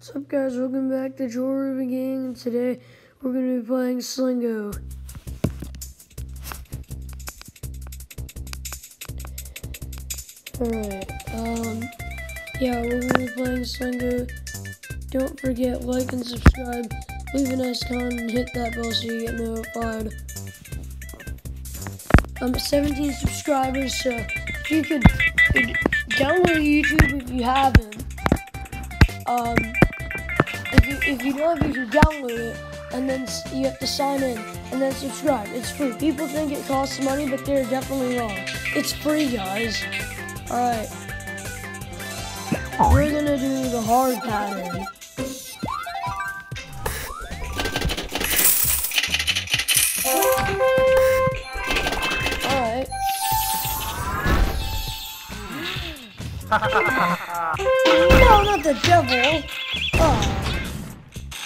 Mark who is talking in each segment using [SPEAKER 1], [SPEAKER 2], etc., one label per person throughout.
[SPEAKER 1] What's up guys, welcome back to Joel Ruben Gaming and today we're going to be playing Slingo. Alright, um, yeah, we're going to be playing Slingo. Don't forget, like and subscribe, leave a nice comment, and hit that bell so you get notified. I'm at 17 subscribers, so if you could download YouTube if you haven't. Um, if you if you know if you should download it and then you have to sign in and then subscribe. It's free. People think it costs money, but they're definitely wrong. It's free, guys. All right. We're gonna do the hard pattern. All right. no, not the devil. Oh,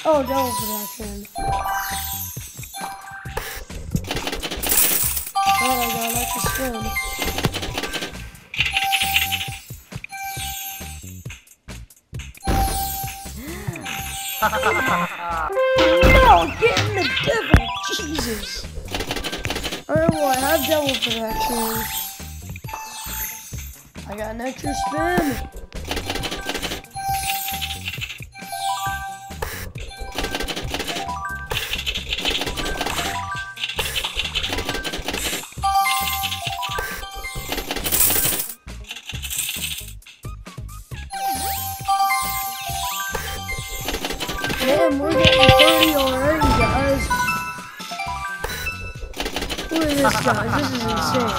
[SPEAKER 1] oh devil protection. Oh my god, like to swim. no, get in the devil, Jesus. Alright, well, I have devil protection. I got an extra spin. Damn, we're getting 30 already, guys. Look at this, guys. This is insane.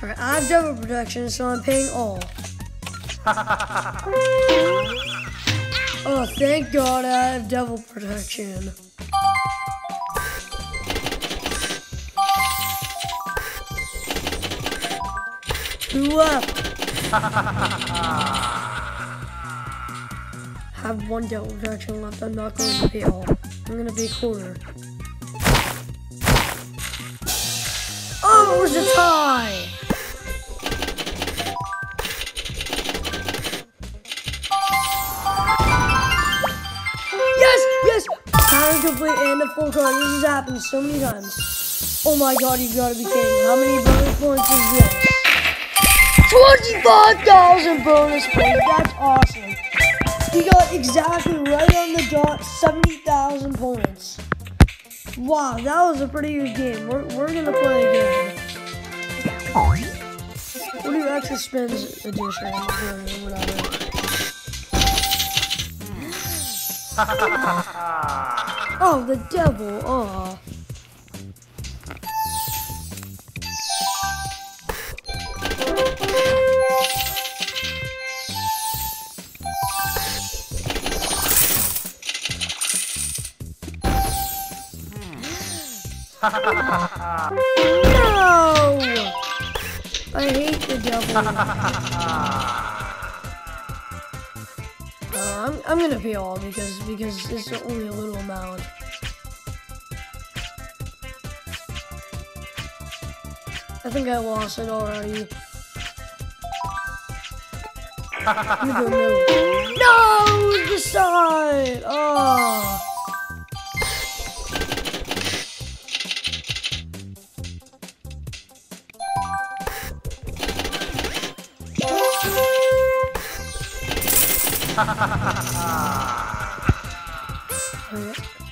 [SPEAKER 1] Alright, I have double protection, so I'm paying all. Oh, thank God I have double protection. Two up. have one double direction left. I'm not going to pay all. I'm going to pay quarter. Oh, it was a tie. Yes, yes. Time complete and a full card. This has happened so many times. Oh my god, you gotta be kidding. How many bonus points is this? 25,000 bonus points. That's awesome. He got exactly right on the dot 70,000 points. Wow, that was a pretty good game. We're, we're gonna play again. We'll do extra spins edition oh, the devil. Oh. No! I hate the devil. Uh, I'm, I'm gonna pay all because because it's only a little amount. I think I lost it already. No! The side! Oh! I'm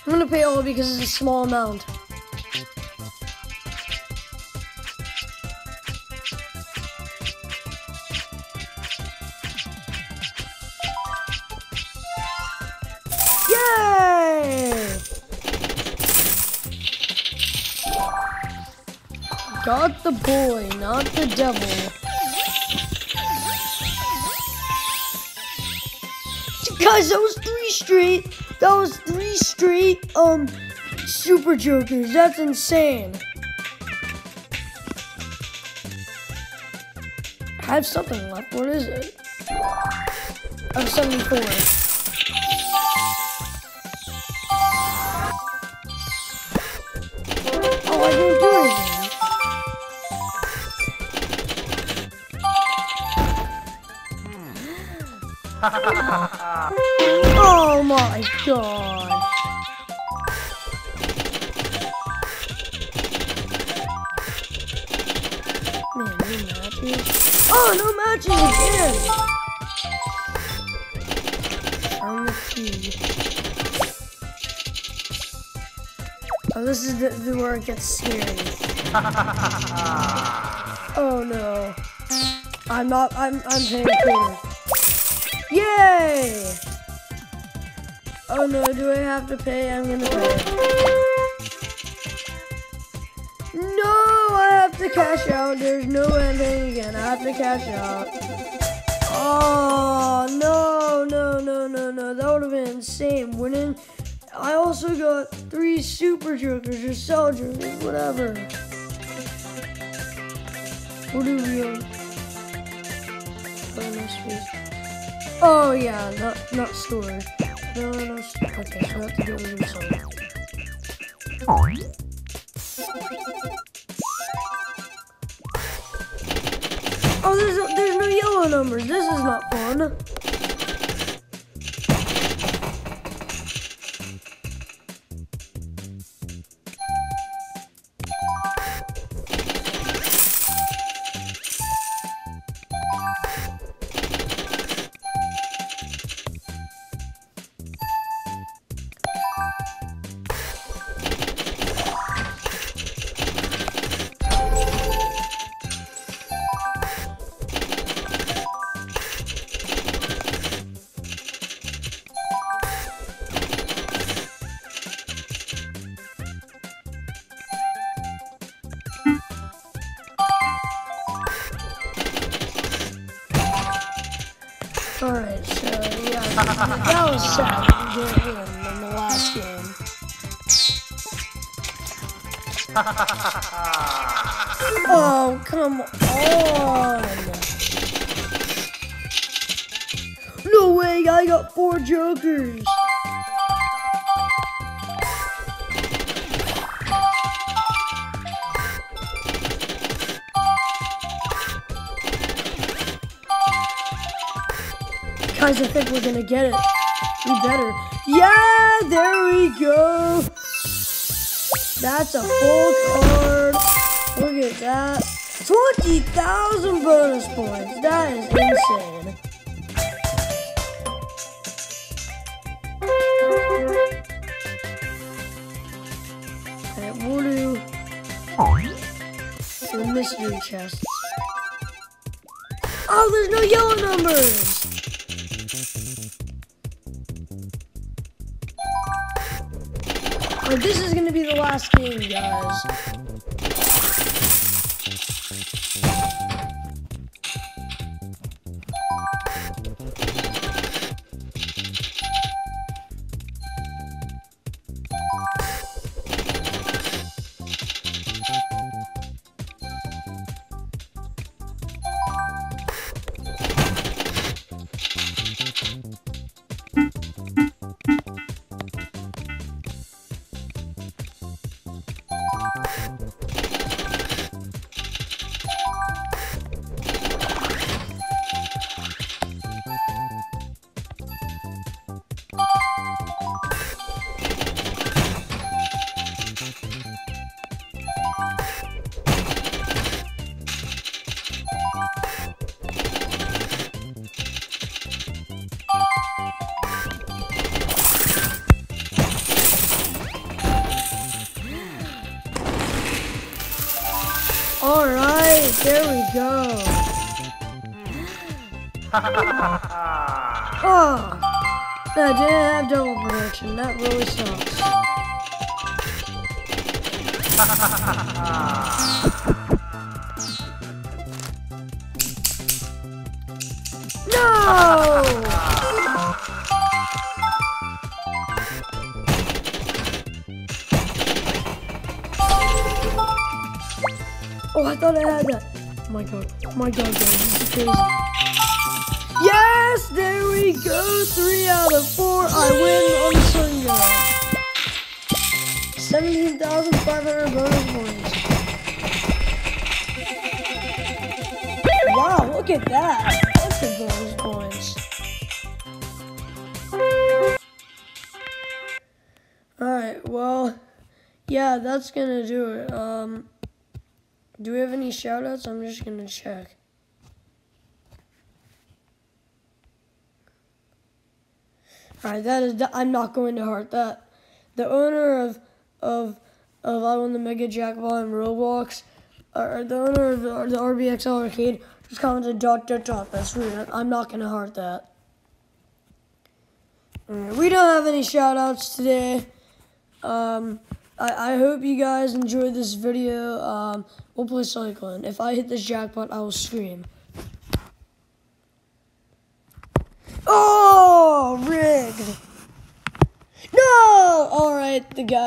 [SPEAKER 1] gonna pay all because it's a small amount. Yay! Got the boy, not the devil. Guys, that was three straight. That was three straight um super jokers. That's insane. I have something left. What is it? I have 74. Oh, I didn't do anything. Oh my god. Man, no matches. Oh, no matches again. On the key. Oh, this is the, the where it gets scary. oh no. I'm not, I'm, I'm paying. Yay! Oh no, do I have to pay? I'm gonna pay. No, I have to cash out. There's no paying again. I have to cash out. Oh, no, no, no, no, no. That would have been insane. Winning. I also got three super jokers or cell jokers, whatever. What do we own? Oh Oh, yeah, not not storage. No, no, okay, so I have to do it inside. Oh, there's there's no yellow numbers. This is not fun. That was sad. Didn't in the last game. oh, come on! No way, I got four jokers! Guys, I think we're gonna get it. We better. Yeah, there we go. That's a full card. Look at that. 20,000 bonus points. That is insane. Alright, we'll do the mystery chest. Oh, there's no yellow numbers! Game, guys. All right, there we go. oh, I didn't have double protection. That really sucks. no! Oh, I thought I had that. My god. My god, guys. Yes! There we go. Three out of four. I win on Sun God. 17,500 bonus points. Wow, look at that. That's a bonus points. Alright, well, yeah, that's gonna do it. Um do we have any shoutouts? I'm just gonna check. Alright, that is, I'm not going to heart that. The owner of, of, of I Won the Mega Jackpot and Roblox, or the owner of the, RBXL Arcade, just commented dot dot dot. That's rude. I'm not going to heart that. Right, we don't have any shoutouts today. Um, I, I hope you guys enjoyed this video. Um, we'll play Cyclone. If I hit this jackpot, I will scream. Oh, rigged. No! All right, the guy.